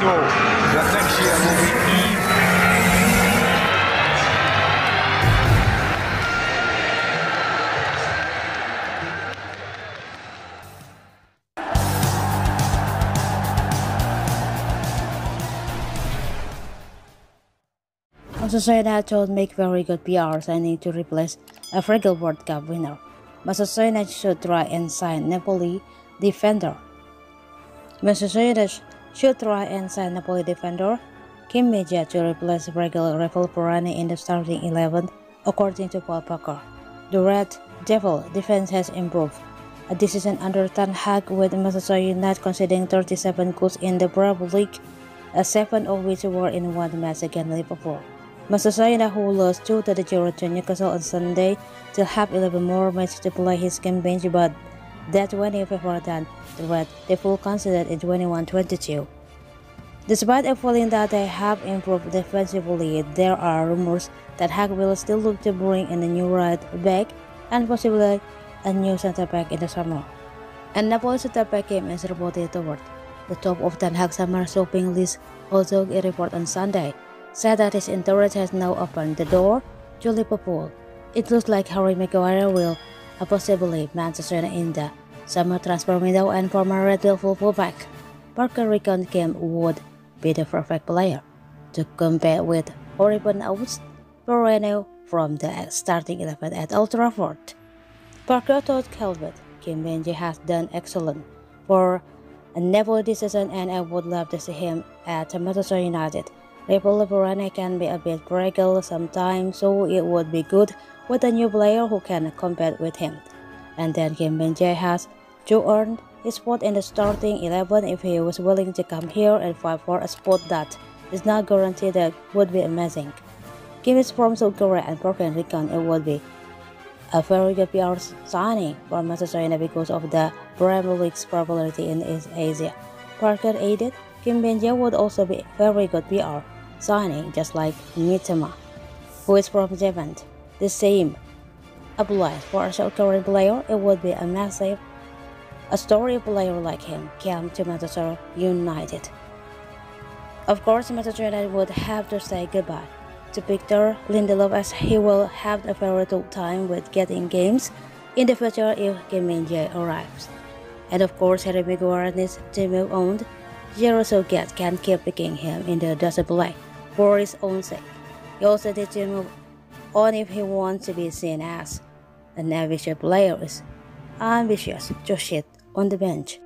that next year will be even. Masasena told make very good PR signing to replace a fragile World Cup winner. Masasena should try and sign Napoli defender. Masasena should try and sign Napoli defender Kim Min-jae to replace fragile Rafael Varane in the starting 11, according to Paul Parker. The Red Devil defense has improved. A decision under Ten Hag with Manchester United conceding 37 goals in the Premier League, a seven of which were in one match against Liverpool. Manchester United, who lost 2 to the 0 to Newcastle on Sunday, still have 11 more matches to play his campaign, but that 20 favor than the Red Devil considered in 21-22. Despite a feeling that they have improved defensively, there are rumors that Hag will still look to bring in a new right back and possibly a new center back in the summer. And Napoli center back game is reported toward the top of Ten Hag summer shopping list, although a report on Sunday said that his interest has now opened the door to Liverpool. It looks like Harry Maguire will possibly Manchester in the summer transfer window and former Red Devil fullback Parker Recon Kim would be the perfect player to compete with Oribon Oates Perennial from the starting 11 at Old Trafford. Parker told Calvert, Kim Min-jae has done excellent for a Napoli this season and I would love to see him at Manchester United. Rafael Varane can be a bit fragile sometimes, so it would be good with a new player who can compete with him. And then Kim Min-jae has to earn his spot in the starting 11 if he was willing to come here and fight for a spot that is not guaranteed that would be amazing. Kim is from South Korea and Puerto Rican it would be a very good PR signing for Manchester United because of the Premier League's popularity in East Asia. Parker added, Kim Min-jae would also be very good PR signing just like Mitoma, who is from Japan. The same A applies for a South Korean player, it would be a massive a story player like him came to Manchester United. Of course, Manchester United would have to say goodbye to Victor Lindelof as he will have a very tough time with getting games in the future if Kim arrives. And of course, Harry Maguire needs to move on. Jero Southgate can keep picking him in the doesn't play for his own sake. He also to move on if he wants to be seen as an ambitious player is ambitious to sit on the bench